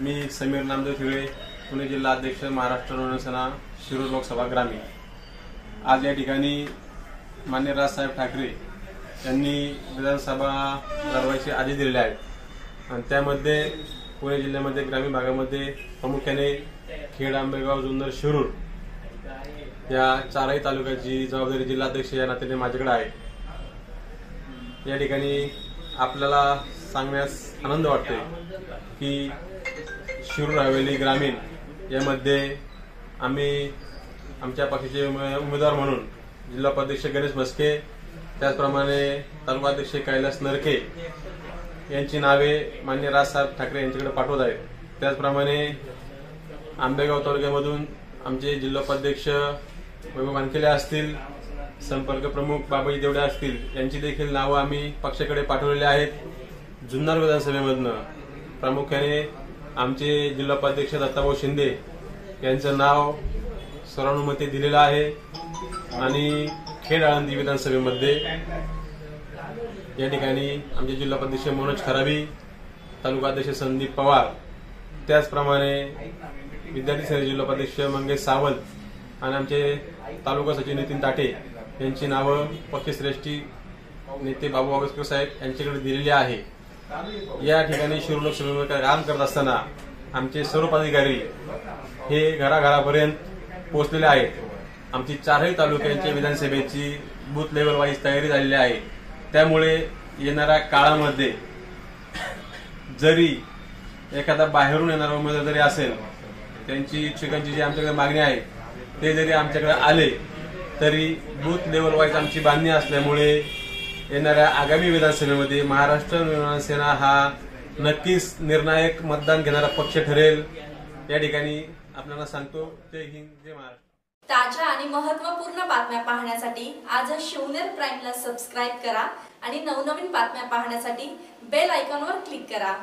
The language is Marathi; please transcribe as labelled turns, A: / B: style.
A: मी समीर नामदेव थिळे पुणे जिल्हा अध्यक्ष महाराष्ट्र नवसेना शिरूर लोकसभा ग्रामीण. आज या ठिकाणी मान्य राजसाहेब ठाकरे यांनी विधानसभा लढवायचे आदेश दिलेले आहेत. आणि त्यामध्ये पुणे जिल्ह्यामध्ये ग्रामीण भागामध्ये प्रामुख्याने खेड आंबेगाव जुन्नर शिरूर या चारही तालुक्याची जबाबदारी जिल्हाध्यक्ष या नात्याने माझ्याकडे आहे. या ठिकाणी आपल्याला सांगण्यास आनंद वाटतोय की शिरूर हवेली ग्रामीण यामध्ये आम्ही आमच्या पक्षाचे उमेदवार म्हणून जिल्हापाध्यक्ष गणेश मस्के त्याचप्रमाणे तालुकाध्यक्ष कैलास नरके यांची नावे मान्य राजसाहेब ठाकरे यांच्याकडे पाठवत आहेत. त्याचप्रमाणे आंबेगाव तालुक्यामधून आमचे जिल्हा उपाध्यक्ष वैभव वानखेले असतील संपर्क प्रमुख बाबाजी देवडे असतील यांची देखील नावं आम्ही पक्षाकडे पाठवलेली आहेत. जुन्नर विधानसभेमधनं प्रामुख्याने आमचे जिल्हापाध्यक्ष दत्ताभाऊ शिंदे यांचं नाव सर्वानुमते दिलेलं आहे. आणि खेड आळंदी विधानसभेमध्ये या ठिकाणी आमचे जिल्हापाध्यक्ष मनोज खराबी तालुकाध्यक्ष संदीप पवार त्याचप्रमाणे विद्यार्थी सेना जिल्हापाध्यक्ष मंगेश सावंत आणि आमचे तालुका सचिव नितीन ताटे यांची नावं पक्षश्रेष्ठी नेते बाबू आगसकर साहेब यांच्याकडे दिलेली आहे. या ठिकाणी शिरूर लोकसभेमध्ये काम करत असताना आमचे सर्व पदाधिकारी हे घराघरापर्यंत पोहोचलेले आहेत. आमची चारही तालुक्यांच्या विधानसभेची बूथ लेवल वाईज तयारी झालेली आहे. त्यामुळे येणाऱ्या काळामध्ये जरी एखादा बाहेरून येणारा उमेदवार जरी असेल त्यांची इच्छुकांची जी आमच्याकडे मागणी आहे ते जरी आमच्याकडे आले तरी बूथ लेवल वाईज आमची बांधणी असल्यामुळे येणाऱ्या आगामी विधानसभेमध्ये महाराष्ट्र विधानसेना सेना हा नक्कीच निर्णायक मतदान घेणारा पक्ष ठरेल. या ठिकाणी आपल्याला सांगतो जय हिंद जय महाराष्ट्र.
B: ताज्या आणि महत्त्वपूर्ण बातम्या पाहण्यासाठी आजच शिवनेर प्राईमला सबस्क्राईब करा आणि नवनवीन बातम्या पाहण्यासाठी बेल आयकॉनवर क्लिक करा.